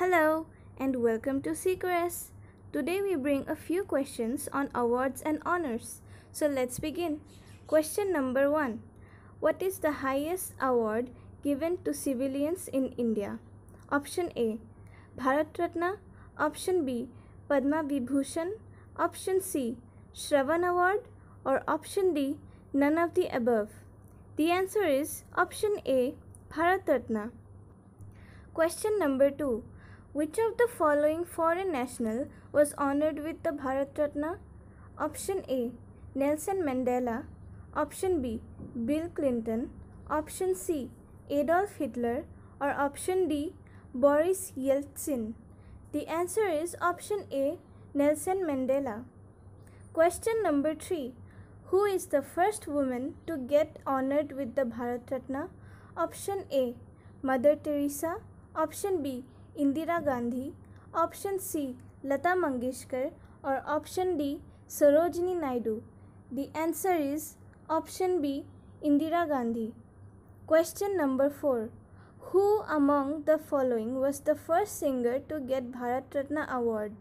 Hello and welcome to Seekeras. Today we bring a few questions on awards and honors. So let's begin. Question number 1. What is the highest award given to civilians in India? Option A. Bharat Ratna. Option B. Padma Vibhushan. Option C. Shravan Award. Or option D. None of the above. The answer is option A. Bharat Ratna. Question number 2. Which of the following foreign national was honored with the Bharat Ratna? Option A. Nelson Mandela. Option B. Bill Clinton. Option C. Adolf Hitler. Or option D. Boris Yeltsin. The answer is option A. Nelson Mandela. Question number 3. Who is the first woman to get honored with the Bharat Ratna? Option A. Mother Teresa. Option B. Indira Gandhi. Option C. Lata Mangeshkar. Or option D. Sarojini Naidu. The answer is option B. Indira Gandhi. Question number 4. Who among the following was the first singer to get Bharat Ratna award?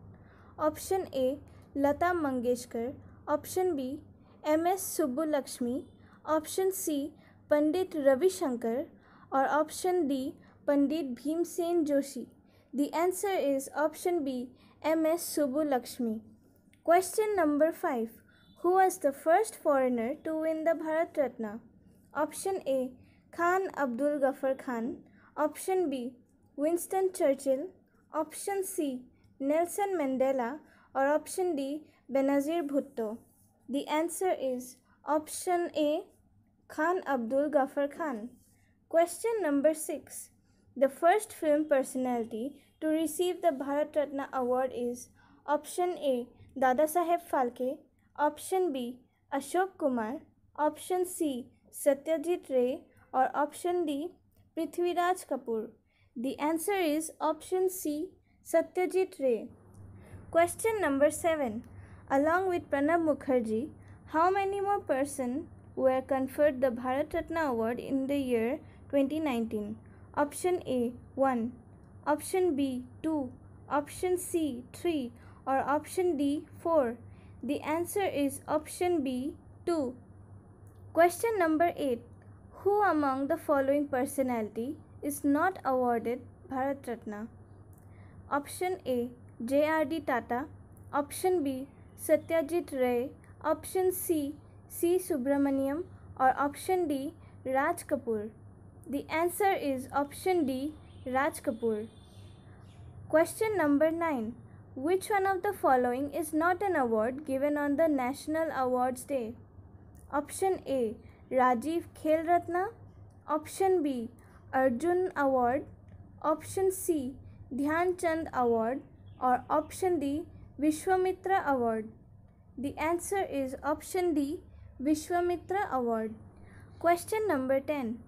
Option A. Lata Mangeshkar. Option B. M.S. Subbulakshmi, option C. Pandit Ravi Shankar or option D. Pandit Bhimsen Joshi. The answer is option B. M.S. Subbulakshmi. Question number 5. Who was the first foreigner to win the Bharat Ratna? Option A. Khan Abdul Ghaffar Khan. Option B. Winston Churchill. Option C. Nelson Mandela. Or option D. Benazir Bhutto. The answer is option A Khan Abdul Ghaffar Khan. Question number 6. The first film personality to receive the Bharat Ratna award is option A Dada Saheb Phalke, option B Ashok Kumar, option C Satyajit Ray or option D Prithviraj Kapoor. The answer is option C Satyajit Ray. Question number 7. Along with Pranab Mukherjee, how many more persons were conferred the Bharat Ratna Award in the year 2019? Option A 1, Option B 2, Option C 3, or Option D 4. The answer is Option B 2. Question number 8. Who among the following personality is not awarded Bharat Ratna? Option A J.R.D. Tata. Option B Satyajit Ray, option C, C. Subramaniam, or option D, Raj Kapoor? The answer is option D, Raj Kapoor. Question number 9. Which one of the following is not an award given on the National Awards Day? Option A, Rajiv Khel Ratna. Option B, Arjun Award. Option C, Dhyan Chand Award. Or option D, Vishwamitra Award? The answer is option D, Vishwamitra Award. Question number 10.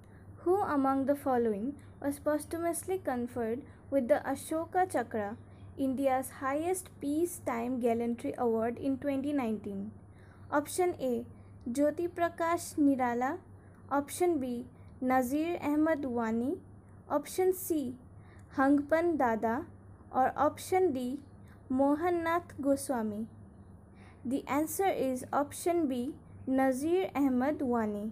Who among the following was posthumously conferred with the Ashoka Chakra, India's highest peacetime gallantry award in 2019? Option A, Jyoti Prakash Nirala. Option B, Nazir Ahmad Wani. Option C, Hangpan Dada. Or option D, Mohan Nath Goswami? The answer is option B Nazir Ahmad Wani.